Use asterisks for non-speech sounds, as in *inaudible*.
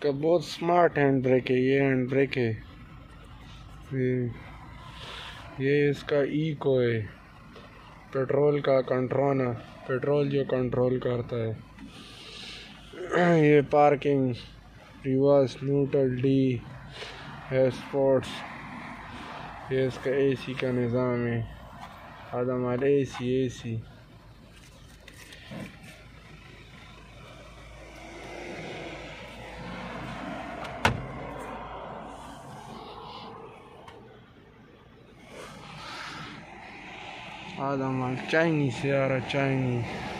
इसका बहुत smart hand brake है, ये हैंड ब्रेक है। ये ये इसका ईको है। पेट्रोल का कंट्रोल पेट्रोल जो कंट्रोल करता है। *clears throat* ये पार्किंग रिवर्स न्यूट्रल डी है स्पोर्ट्स ये इसका एसी का निज़ाम है। आदम ए सी ए सी Adam Chinese, Yara Chinese.